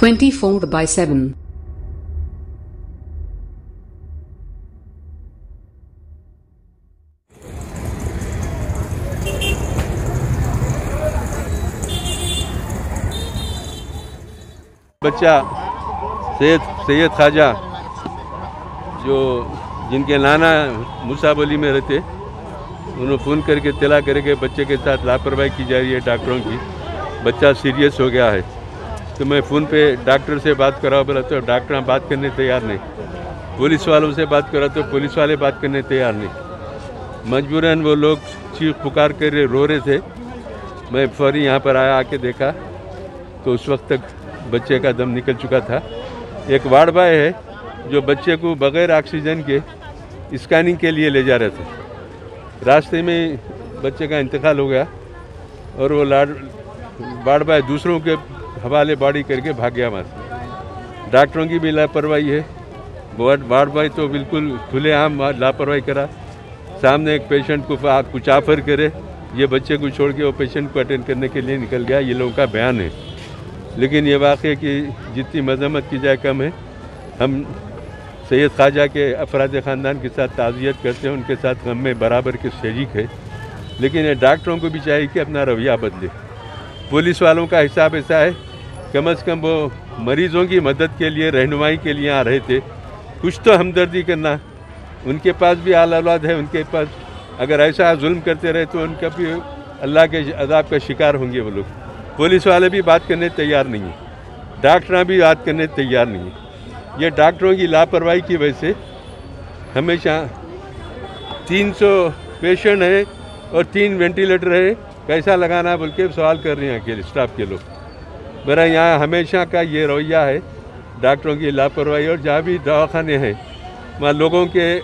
24 by 7. बच्चा, सैयद सैयद ख्वाजा, जो जिनके नाना मुसाबली में रहते, उन्होंने फ़ोन करके तला करके बच्चे के साथ लापरवाही की जा रही है डॉक्टरों की बच्चा सीरियस हो गया है तो मैं फ़ोन पे डॉक्टर से बात करा, बोला तो डॉक्टर बात करने तैयार नहीं। पुलिस वालों से बात करा तो पुलिस वाले बात करने तैयार नहीं। मजबूरन वो लोग चीख पुकार कर रहे, रो रहे थे। मैं फौरी यहाँ पर आया, आके देखा तो उस वक्त तक बच्चे का दम निकल चुका था। एक वार्ड बॉय है, जो बच्चे को बगैर ऑक्सीजन के स्कैनिंग के लिए ले जा रहे थे। रास्ते में बच्चे का इंतकाल हो गया, और वो लाड, वार्ड बॉय दूसरों के हवाले बाड़ी करके भाग गया वहाँ से। डॉक्टरों की भी लापरवाही है। वार्ड बॉय तो बिल्कुल खुलेआम लापरवाही करा। सामने एक पेशेंट को कुछ ऑफ़र करे। ये बच्चे को छोड़ के वो पेशेंट को अटेंड करने के लिए निकल गया। ये लोगों का बयान है। लेकिन ये वाक़े की जितनी मजम्मत की जाए कम है। हम सैयद ख्वाजा के अफराद ख़ानदान के साथ ताज़ियत करते हैं। उनके साथ गम में बराबर के शरीक है। लेकिन डॉक्टरों को भी चाहिए कि अपना रवैया बदले। पुलिस वालों का हिसाब ऐसा है कम अज़ कम वो मरीज़ों की मदद के लिए, रहनुमाई के लिए आ रहे थे। कुछ तो हमदर्दी करना। उनके पास भी आल औलाद है, उनके पास अगर ऐसा जुल्म करते रहे तो उनका भी अल्लाह के अदाब का शिकार होंगे वो लोग। पुलिस वाले भी बात करने तैयार नहीं है। डॉक्टर भी बात करने तैयार नहीं है। ये डॉक्टरों की लापरवाही की वजह से हमेशा 300 पेशेंट है और तीन वेंटिलेटर है। कैसा लगाना बोल के सवाल कर रहे हैं अकेले, स्टाफ के लोग। मेरा यहाँ हमेशा का ये रवैया है, डॉक्टरों की लापरवाही और जहाँ भी दवाखाने हैं, वहाँ लोगों के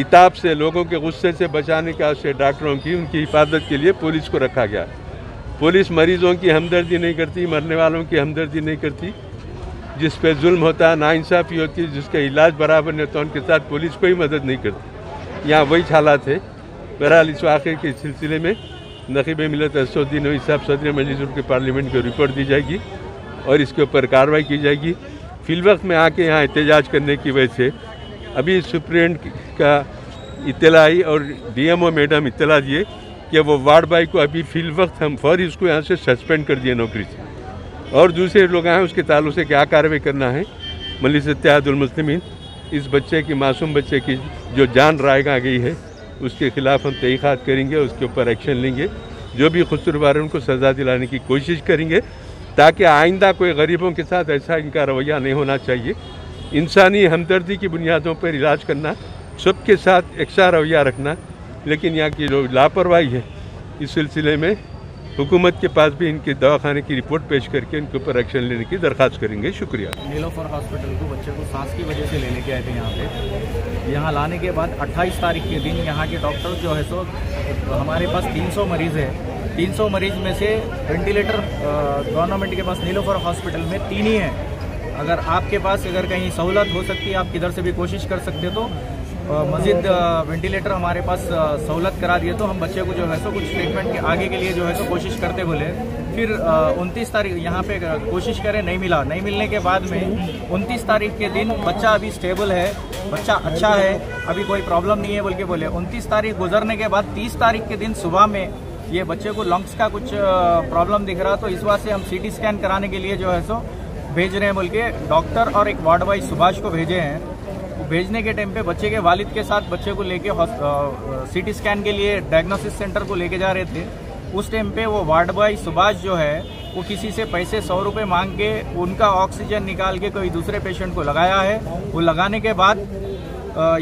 इताब से, लोगों के गुस्से से बचाने का वास्ते डॉक्टरों की, उनकी हिफाजत के लिए पुलिस को रखा गया। पुलिस मरीज़ों की हमदर्दी नहीं करती, मरने वालों की हमदर्दी नहीं करती, जिस पे जुल्म होता है नाइंसाफ़ी होती है जिसका इलाज बराबर नहीं होता, उनके साथ पुलिस कोई मदद नहीं करती। यहाँ वही हालात है। बहरहाल इस वाक़े के सिलसिले में नकीब मिलत असुद्दीन साहब सदर मजलिस के पार्लियामेंट को रिपोर्ट दी जाएगी और इसके ऊपर कार्रवाई की जाएगी। फिलवक्त में आके यहाँ एहतजाज करने की वजह से अभी सुप्रीम का इतला आई और डीएमओ मैडम इतला दिए कि वो वार्ड बाई को अभी फिल वक्त हम फौरी उसको यहाँ से सस्पेंड कर दिए नौकरी से। और दूसरे लोग आए उसके ताल्लुक से क्या कार्रवाई करना है? मलिस इस बच्चे की मासूम बच्चे की जो जान रायगा गई है उसके ख़िलाफ़ हम तहक़ात करेंगे उसके ऊपर एक्शन लेंगे। जो भी खसूरवार उनको सज़ा दिलाने की कोशिश करेंगे, ताकि आइंदा कोई गरीबों के साथ ऐसा इनका रवैया नहीं होना चाहिए। इंसानी हमदर्दी की बुनियादों पर इलाज करना, सबके साथ एक सा रवैया रखना, लेकिन यहाँ की जो लापरवाही है, इस सिलसिले में हुकूमत के पास भी इनके दवाखाने की रिपोर्ट पेश करके इनके ऊपर एक्शन लेने की दरख्वास्त करेंगे। शुक्रिया। नीलोफर हॉस्पिटल को बच्चे को सांस की वजह से लेने के आए थे यहाँ पे। यहाँ लाने के बाद 28 तारीख के दिन यहाँ के डॉक्टर जो है सो, हमारे पास 300 मरीज़ है। 300 मरीज़ में से वेंटिलेटर गवर्नमेंट के पास नीलोफर हॉस्पिटल में तीन ही हैं। अगर आपके पास अगर कहीं सहूलत हो सकती है, आप किधर से भी कोशिश कर सकते हो तो मजीद वेंटिलेटर हमारे पास सहूलत करा दिए तो हम बच्चे को जो है सो कुछ ट्रीटमेंट के आगे के लिए जो है सो कोशिश करते बोले। फिर उनतीस तारीख यहाँ पे कोशिश करें, नहीं मिला। नहीं मिलने के बाद में उनतीस तारीख के दिन बच्चा अभी स्टेबल है, बच्चा अच्छा है, अभी कोई प्रॉब्लम नहीं है बोल के बोले। उनतीस तारीख गुजरने के बाद तीस तारीख के दिन सुबह में ये बच्चे को लंग्स का कुछ प्रॉब्लम दिख रहा तो इस बात से हम सीटी स्कैन कराने के लिए जो है सो भेज रहे हैं बोल के। डॉक्टर और एक वार्ड वाइज सुभाष को भेजे हैं। भेजने के टाइम पे बच्चे के वालिद के साथ बच्चे को लेके सीटी स्कैन के लिए डायग्नोसिस सेंटर को लेके जा रहे थे। उस टाइम पे वो वार्ड बॉय सुभाष जो है, वो किसी से पैसे सौ रुपये मांग के उनका ऑक्सीजन निकाल के कोई दूसरे पेशेंट को लगाया है। वो लगाने के बाद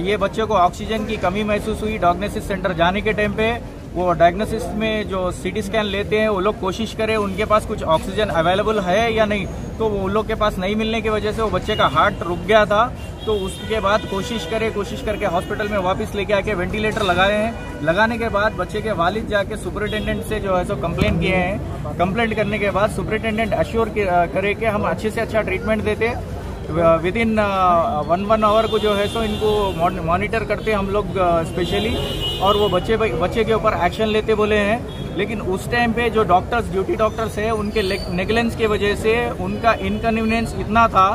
ये बच्चे को ऑक्सीजन की कमी महसूस हुई डायग्नोसिस सेंटर जाने के टाइम पे। वो डायग्नोसिस में जो सीटी स्कैन लेते हैं, वो लोग कोशिश करें उनके पास कुछ ऑक्सीजन अवेलेबल है या नहीं। तो वो लोग के पास नहीं मिलने की वजह से वो बच्चे का हार्ट रुक गया था। तो उसके बाद कोशिश करे, कोशिश करके हॉस्पिटल में वापस लेके आके वेंटिलेटर लगाए हैं। लगाने के बाद बच्चे के वालिद जाके सुपरिटेंडेंट से जो है सो कंप्लेंट किए हैं। कंप्लेंट करने के बाद सुपरिटेंडेंट अश्योर करे कि हम अच्छे से अच्छा ट्रीटमेंट देते। Within one one hour को जो है सो इनको मॉनिटर करते हम लोग स्पेशली और वो बच्चे बच्चे के ऊपर एक्शन लेते बोले हैं। लेकिन उस टाइम पे जो डॉक्टर्स ड्यूटी डॉक्टर्स है, उनके नेगलेंस की वजह से उनका इनकन्वीनियंस इतना था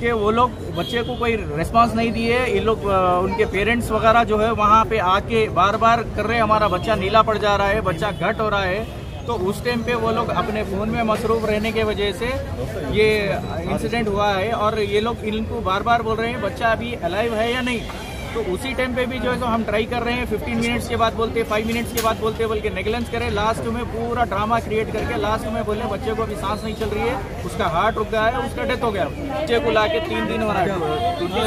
कि वो लोग बच्चे को कोई रिस्पांस नहीं दिए। ये लोग उनके पेरेंट्स वगैरह जो है वहाँ पे आके बार बार कर रहे हमारा बच्चा नीला पड़ जा रहा है, बच्चा घट हो रहा है। तो उस टाइम पे वो लोग अपने फ़ोन में मसरूफ रहने के वजह से ये इंसिडेंट हुआ है। और ये लोग इनको बार बार बोल रहे हैं, बच्चा अभी अलाइव है या नहीं? तो उसी टाइम पे भी जो है तो हम ट्राई कर रहे हैं। 15 मिनट्स के बाद बोलते फाइव मिनट्स के बाद बोलते, बल्कि नेगलेंस करें। लास्ट में पूरा ड्रामा क्रिएट करके लास्ट में बोले, बच्चे को अभी सांस नहीं चल रही है। उसका हार्ट रुक गया है, उसका डेथ हो गया। बच्चे को ला के तीन दिन हो रहा है।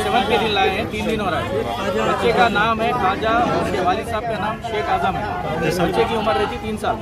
सेवन के दिन लाए हैं, तीन दिन हो रहा है। बच्चे का नाम है खाजा उसके वालिद साहब का नाम शेख आज़म है। बच्चे की उम्र रहती तीन साल।